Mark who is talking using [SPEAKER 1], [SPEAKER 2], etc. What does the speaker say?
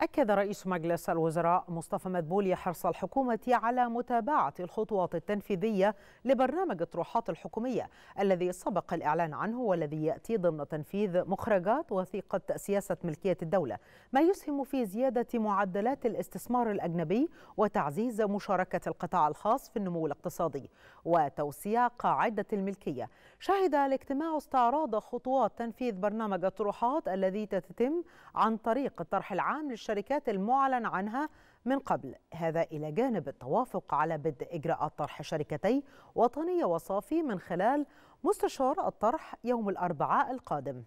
[SPEAKER 1] أكد رئيس مجلس الوزراء مصطفى مدبولي حرص الحكومة على متابعة الخطوات التنفيذية لبرنامج الطروحات الحكومية الذي سبق الإعلان عنه والذي يأتي ضمن تنفيذ مخرجات وثيقة سياسة ملكية الدولة. ما يسهم في زيادة معدلات الاستثمار الأجنبي وتعزيز مشاركة القطاع الخاص في النمو الاقتصادي وتوسيع قاعدة الملكية. شهد الاجتماع استعراض خطوات تنفيذ برنامج الطروحات الذي تتم عن طريق الطرح العام للشركات المعلن عنها من قبل هذا إلى جانب التوافق على بدء إجراءات طرح شركتي وطنية وصافي من خلال مستشار الطرح يوم الأربعاء القادم.